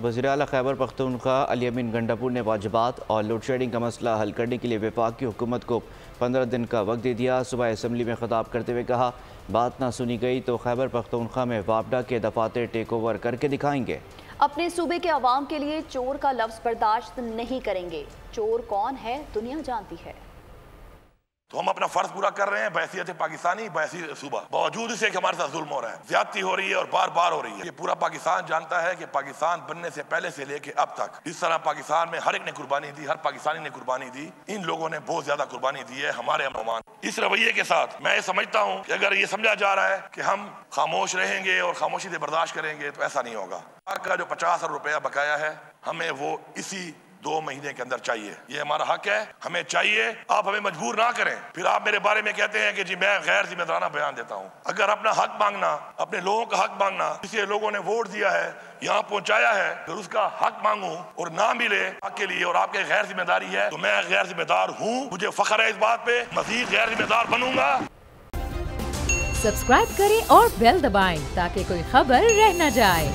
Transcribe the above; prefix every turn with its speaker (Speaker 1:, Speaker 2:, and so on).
Speaker 1: वजी अला खैबर पख्तूनख्वा, अलियमिन गंडापुर ने वाजबात और लोड शेडिंग का मसला हल करने के लिए विभाग की हुकूमत को पंद्रह दिन का वक्त दे दिया। सुबह असम्बली में खताब करते हुए कहा, बात ना सुनी गई तो खैबर पख्तूनख्वा में वापडा के दफातर टेक ओवर करके दिखाएँगे।
Speaker 2: अपने सूबे के अवाम के लिए चोर का लफ्ज बर्दाश्त नहीं करेंगे। चोर कौन है, दुनिया जानती है।
Speaker 3: तो हम अपना फ़र्ज़ पूरा कर रहे हैं बैसीत पाकिस्तानी बैसी सूबा। बावजूद इसे कि हमारे साथ जुल्म हो रहा है, ज्यादती हो रही है और बार बार हो रही है। ये पूरा पाकिस्तान जानता है कि पाकिस्तान बनने से पहले से लेके अब तक जिस तरह पाकिस्तान में हर एक ने कुर्बानी दी, हर पाकिस्तानी ने कुर्बानी दी। इन लोगों ने बहुत ज़्यादा कुर्बानी दी है, हमारे अमान इस रवैये के साथ मैं समझता हूँ कि अगर ये समझा जा रहा है कि हम खामोश रहेंगे और खामोशी से बर्दाश्त करेंगे तो ऐसा नहीं होगा। का जो पचास हज़ार रुपया बकाया है, हमें वो इसी दो महीने के अंदर चाहिए। ये हमारा हक है, हमें चाहिए, आप हमें मजबूर ना करें। फिर आप मेरे बारे में कहते हैं कि जी मैं गैर जिम्मेदाराना बयान देता हूँ। अगर अपना हक मांगना, अपने लोगों का हक मांगना जिसे लोगों ने वोट दिया है, यहाँ पहुँचाया है फिर उसका हक मांगू और ना मिले हक के लिए और आपके गैर ज़िम्मेदारी है तो मैं गैर जिम्मेदार हूँ। मुझे फख्र है इस बात पे मजीद गैर जिम्मेदार बनूँगा।
Speaker 4: सब्सक्राइब करें और बेल दबाएँ ताकि कोई खबर रह न जाए।